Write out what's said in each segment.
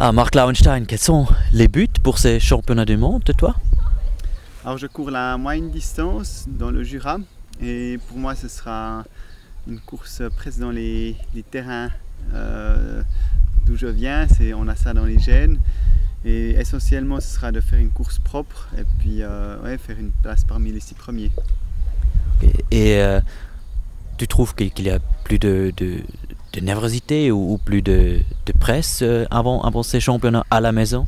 Ah, Marc Lauenstein, quels sont les buts pour ces championnats du monde de toi? Alors je cours la moyenne distance dans le Jura et pour moi ce sera une course presque dans les, terrains euh, d'où je viens, on a ça dans les gènes et essentiellement ce sera de faire une course propre et puis euh, faire une place parmi les six premiers. Et euh, tu trouves qu'il y a plus de, de nervosité ou, plus de, presse euh, avant, avant ces championnats à la maison?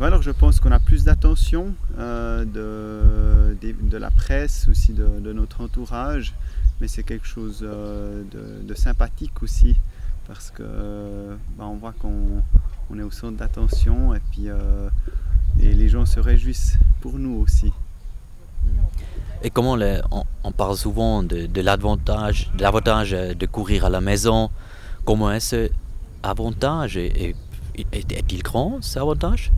Alors je pense qu'on a plus d'attention euh, de, de, la presse, aussi de, notre entourage, mais c'est quelque chose euh, de, sympathique aussi, parce que bah, on voit qu'on on est au centre d'attention et puis et les gens se réjouissent pour nous aussi. Et comment on, parle souvent de, l'avantage, de l'avantage de courir à la maison. Comment est ce avantage Est-il grand, cet avantage?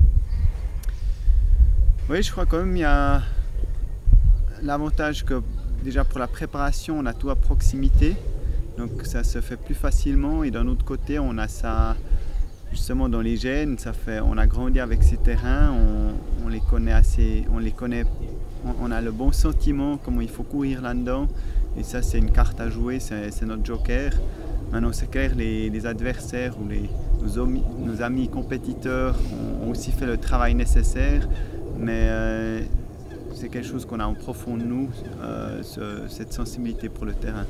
Oui, je crois quand même qu'il y a l'avantage que déjà pour la préparation, on a tout à proximité. Donc ça se fait plus facilement. Et d'un autre côté, on a ça justement dans les gènes. Ça fait, on a grandi avec ces terrains, on, on les connaît assez, on les connaît on, a le bon sentiment, comment il faut courir là-dedans. Et ça, c'est une carte à jouer, c'est notre joker. Maintenant, c'est clair, les, adversaires ou les, nos, amis, compétiteurs ont, aussi fait le travail nécessaire, mais euh, c'est quelque chose qu'on a en profond de nous, euh, cette sensibilité pour le terrain.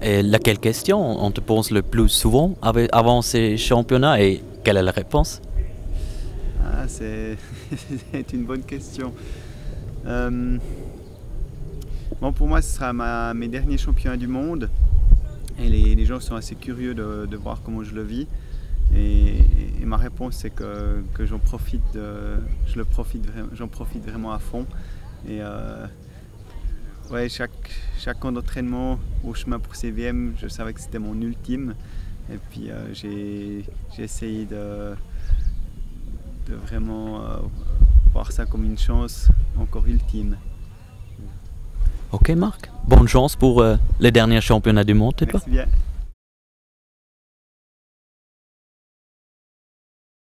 Et laquelle question on te pose le plus souvent avant ces championnats et quelle est la réponse? Ah, C'est une bonne question. Euh, bon, pour moi, ce sera mes derniers championnats du monde. Et les, gens sont assez curieux de, voir comment je le vis. Et, ma réponse, c'est que, j'en profite, je le profite, j'en profite vraiment à fond. Et euh, ouais, chaque, chaque camp d'entraînement au chemin pour CVM, je savais que c'était mon ultime. Et puis euh, j'ai essayé de, de vraiment voir ça comme une chance encore ultime. Ok Marc, bonne chance pour euh, les derniers championnats du monde. Merci bien.